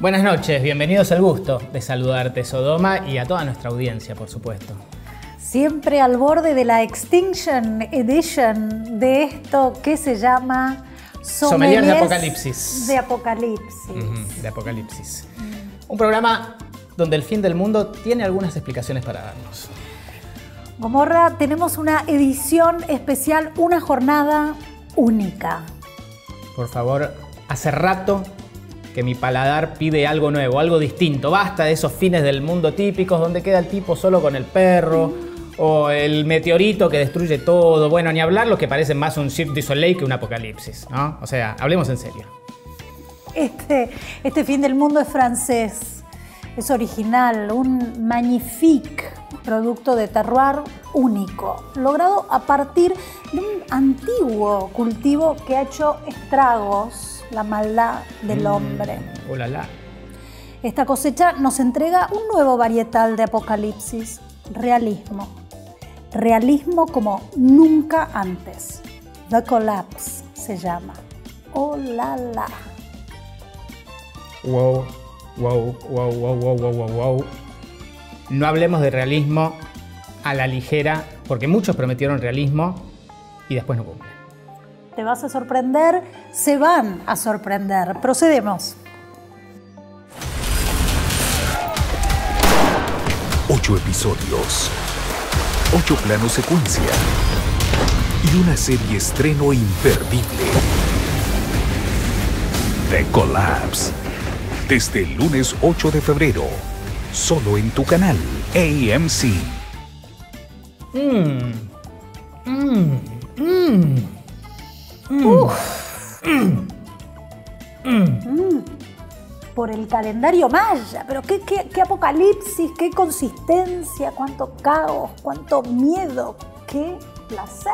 Buenas noches, bienvenidos al gusto de saludarte Sodoma y a toda nuestra audiencia, por supuesto. Siempre al borde de la Extinction Edition de esto que se llama Sommeliers de Apocalipsis. De Apocalipsis. De Apocalipsis. Un programa donde el fin del mundo tiene algunas explicaciones para darnos. Gomorra, tenemos una edición especial, una jornada única. Por favor, hace rato que mi paladar pide algo nuevo, algo distinto. Basta de esos fines del mundo típicos donde queda el tipo solo con el perro o el meteorito que destruye todo. Bueno, ni hablar los que parecen más un Cirque du Soleil que un apocalipsis, ¿no? O sea, hablemos en serio. Este, este fin del mundo es francés, es original, un magnifique producto de terroir único, logrado a partir de un antiguo cultivo que ha hecho estragos, la maldad del hombre. Oh la la. Esta cosecha nos entrega un nuevo varietal de apocalipsis, realismo. Realismo como nunca antes. The Collapse se llama. Oh la la. Wow, wow, wow, wow, wow, wow, wow, wow. No hablemos de realismo a la ligera, porque muchos prometieron realismo y después no cumplen. Te vas a sorprender, se van a sorprender. Procedemos. Ocho episodios. Ocho planos secuencia. Y una serie estreno imperdible. The Collapse. Desde el lunes 8 de febrero. Solo en tu canal AMC. Mmm. Mmm. Mmm. Por el calendario maya, pero qué, qué- qué apocalipsis, qué consistencia, cuánto caos, cuánto miedo, qué placer.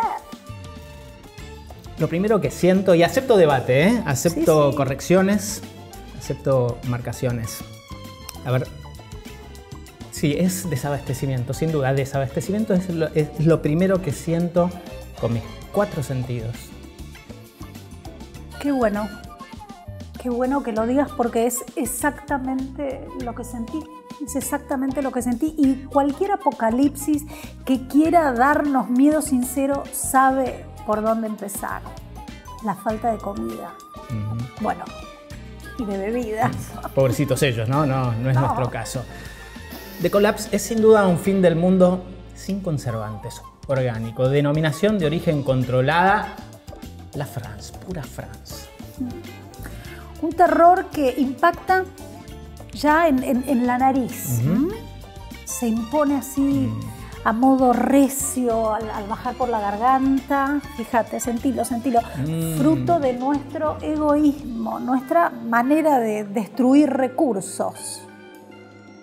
Lo primero que siento, y acepto debate, ¿eh? acepto Sí, sí. correcciones, acepto marcaciones. A ver, sí, es desabastecimiento, sin duda, desabastecimiento es lo, es lo primero que siento con mis cuatro sentidos. Qué bueno, qué bueno que lo digas porque es exactamente lo que sentí. Es exactamente lo que sentí y cualquier apocalipsis que quiera darnos miedo sincero sabe por dónde empezar. La falta de comida. Bueno, y de bebidas. Pobrecitos ellos, ¿no? No, no es No. nuestro caso. The Collapse es sin duda un fin del mundo sin conservantes, orgánico, denominación de origen controlada, la France, pura France. Un terror que impacta ya en, en- en la nariz. Se impone así a modo recio al, al bajar por la garganta. Fíjate, sentilo, sentilo. Fruto de nuestro egoísmo, nuestra manera de destruir recursos.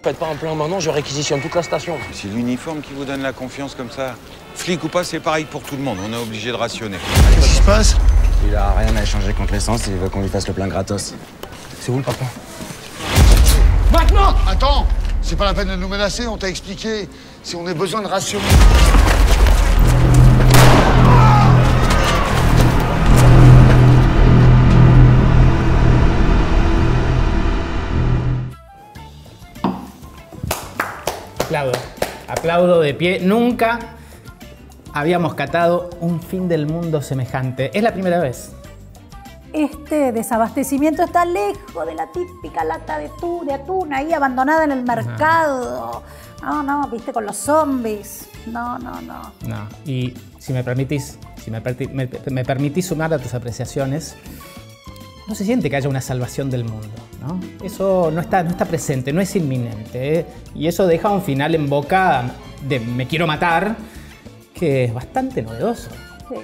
Faites pas un plan maintenant, je réquisitionne toute la station. C'est l'uniforme qui vous donne la confiance comme ça. Flic ou pas, c'est pareil pour tout le monde. On est obligé de rationner. Qu'est-ce qui se passe? Il a rien à échanger contre l'essence, il veut qu'on lui fasse le plein gratos. C'est où le patron Maintenant Attends C'est pas la peine de nous menacer, on t'a expliqué. Si on a besoin de rationner. Aplaudo, aplaudo de pie. Nunca habíamos catado un fin del mundo semejante. Es la primera vez. Este desabastecimiento está lejos de la típica lata de, tu- de atún ahí abandonada en el mercado. No, no, viste, con los zombies. No, no, no. No. Y si me permitís, si me, perti- me- me permitís sumar a tus apreciaciones, no se siente que haya una salvación del mundo, ¿no? Eso no está, no está presente, no es inminente. ¿eh? Y eso deja un final en boca de me quiero matar, que es bastante novedoso. Sí.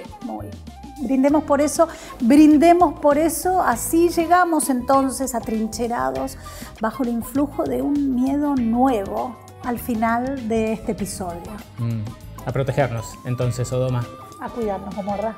Brindemos por eso, brindemos por eso, así llegamos entonces atrincherados bajo el influjo de un miedo nuevo al final de este episodio. Mm. A protegernos, entonces, Sodoma. A cuidarnos, Gomorra.